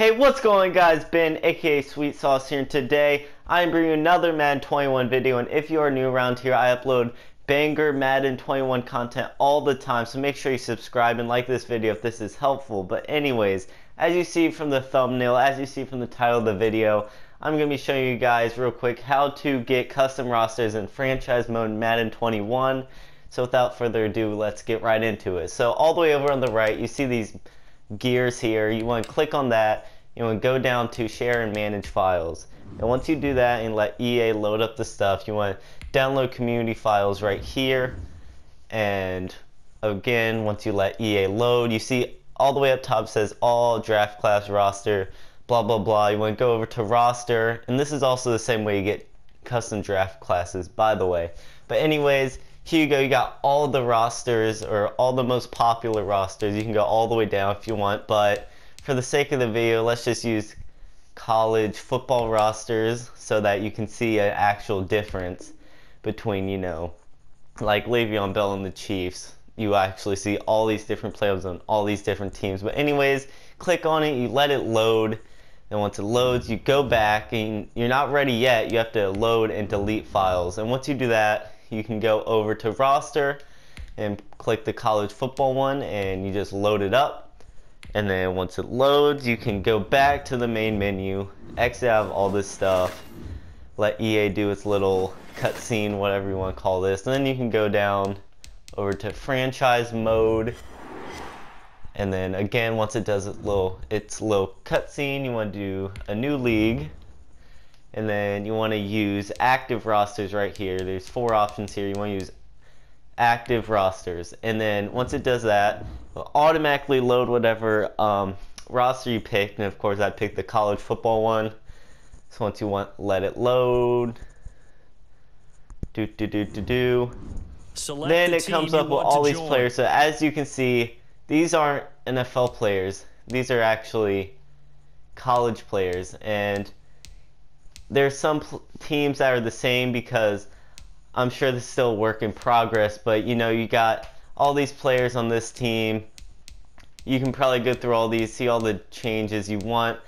Hey, what's going on guys? Ben, aka Sweet Sause here, and today I'm bringing another Madden 21 video, and if you are new around here, I upload banger Madden 21 content all the time, so make sure you subscribe and like this video if this is helpful. But anyways, as you see from the thumbnail, as you see from the title of the video, I'm going to be showing you guys real quick how to get custom rosters in franchise mode Madden 21. So without further ado, let's get right into it. So all the way over on the right, you see these gears here. You want to click on that. You want to go down to share and manage files. And once you do that and let EA load up the stuff, you want to download community files right here. And again, once you let EA load, you see all the way up top says all draft class roster, blah, blah, blah. You want to go over to roster. And this is also the same way you get custom draft classes, by the way. But anyways, here you go. You got all the rosters or all the most popular rosters. You can go all the way down if you want, but for the sake of the video, let's just use college football rosters so that you can see an actual difference between, you know, like Le'Veon Bell and the Chiefs. You actually see all these different players on all these different teams. But anyways, click on it, you let it load. And once it loads, you go back and you're not ready yet. You have to load and delete files. And once you do that, you can go over to roster and click the college football one and you just load it up. And then once it loads you can go back to the main menu exit out of all this stuff let EA do its little cutscene whatever you want to call this. And then you can go down over to franchise mode. And then again once it does its little its little cutscene you want to do a new league and then you want to use active rosters right here. There's four options here. You want to use active rosters, and then once it does that, it'll automatically load whatever um, roster you picked. And of course, I picked the college football one. So once you want, let it load. Do do do do do. Select then the it comes up with all these join. players. So as you can see, these aren't NFL players. These are actually college players, and there's some teams that are the same because I'm sure this is still work in progress, but you know, you got all these players on this team. You can probably go through all these, see all the changes you want.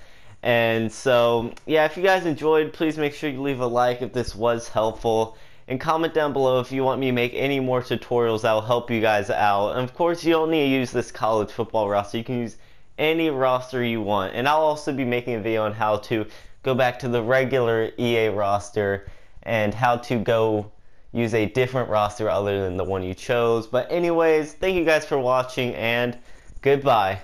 And so, yeah, if you guys enjoyed, please make sure you leave a like if this was helpful. And comment down below if you want me to make any more tutorials that will help you guys out. And of course, you don't need to use this college football roster. You can use any roster you want. And I'll also be making a video on how to go back to the regular EA roster and how to go use a different roster other than the one you chose. But anyways, thank you guys for watching and goodbye.